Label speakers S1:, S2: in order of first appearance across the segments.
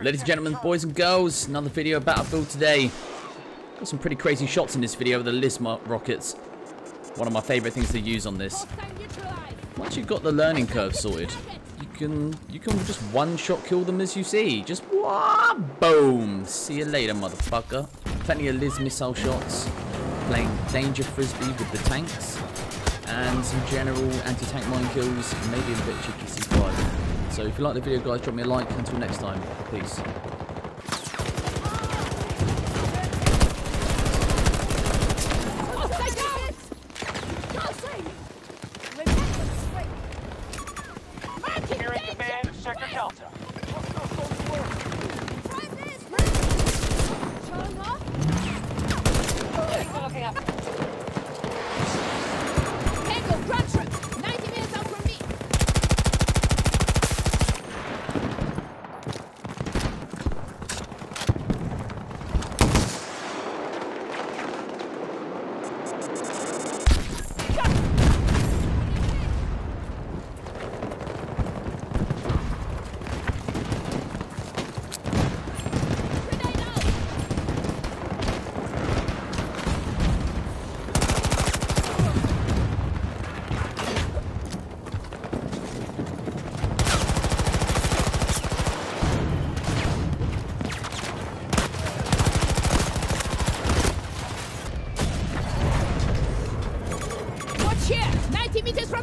S1: Ladies and gentlemen, boys and girls, another video of Battlefield today. Got some pretty crazy shots in this video with the Lisma rockets. One of my favourite things to use on this. Once you've got the learning curve sorted, you can you can just one-shot kill them as you see. Just wah, boom. See you later, motherfucker. Plenty of Lis missile shots. Playing Danger Frisbee with the tanks. And some general anti-tank mine kills. Maybe a bit cheeky C5. So if you like the video, guys, drop me a like. Until next time, peace.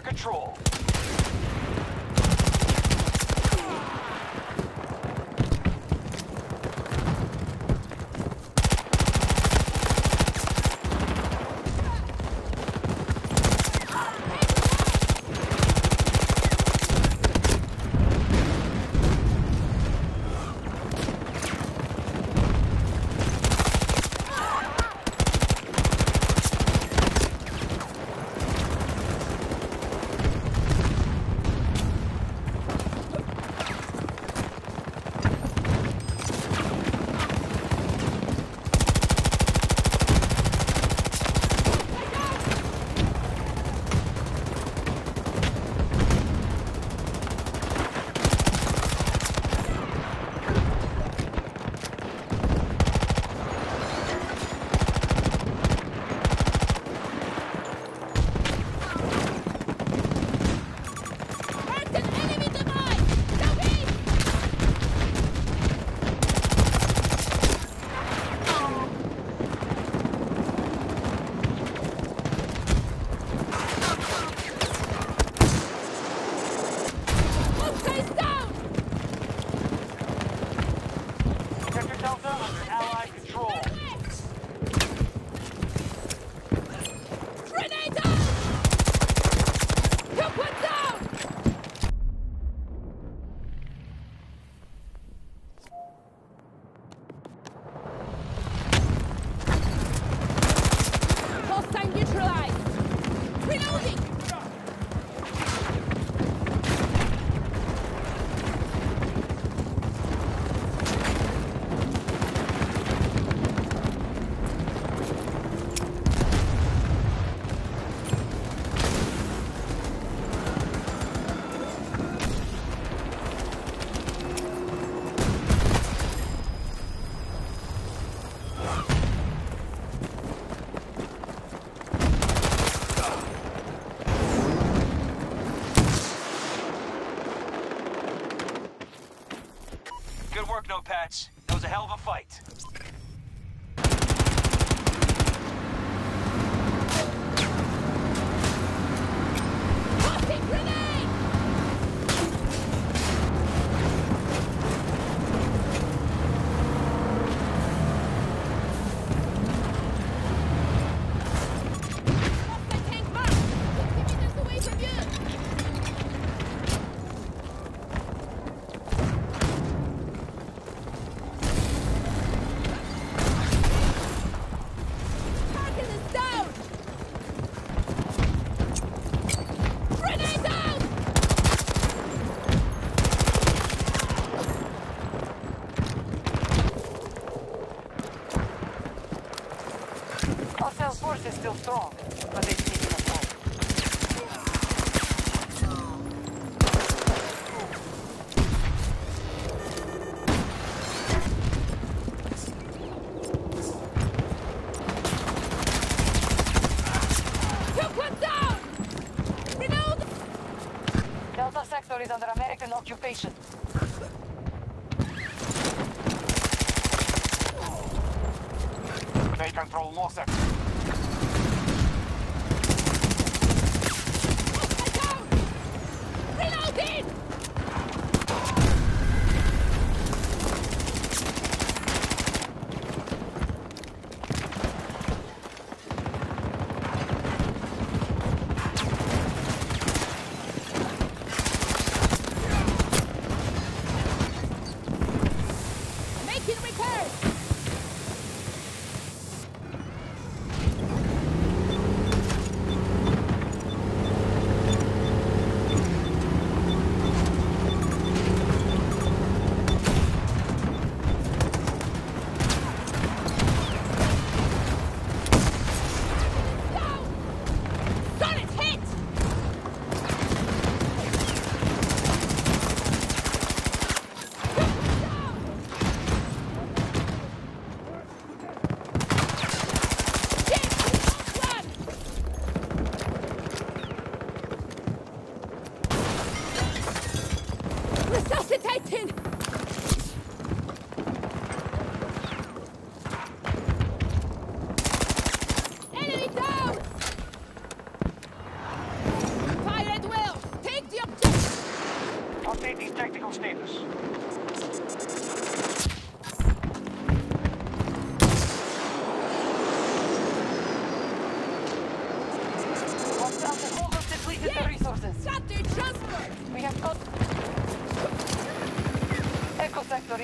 S2: under control. Work, Notepats. That was a hell of a fight.
S3: still strong, but they've taken a. Delta sector is under American occupation.
S4: They control more sectors.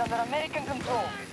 S3: under American control.